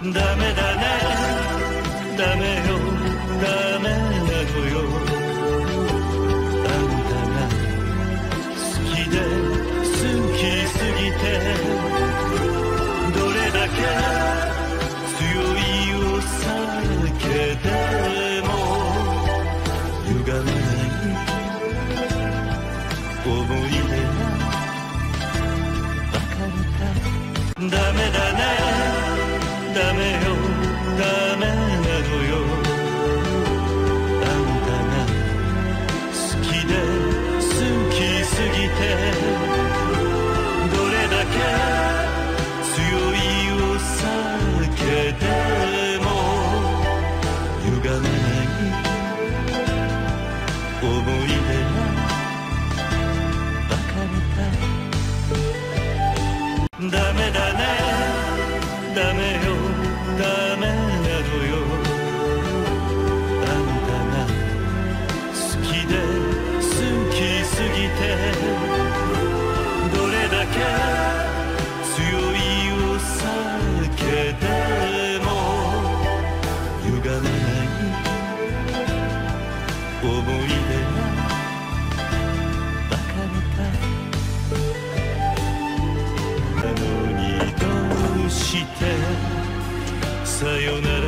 ダメだね。ダメよ。ダメなのよ。思い出が別れたダメだねダメよ。ダメなのよ。あんたが好きで好きすぎてどれだけ強いお酒でも歪まダメだね。ダメよ。ダメなのよ。あんたが好きで好きすぎてどれだけ強いお酒でも歪まない思い。Sayonara.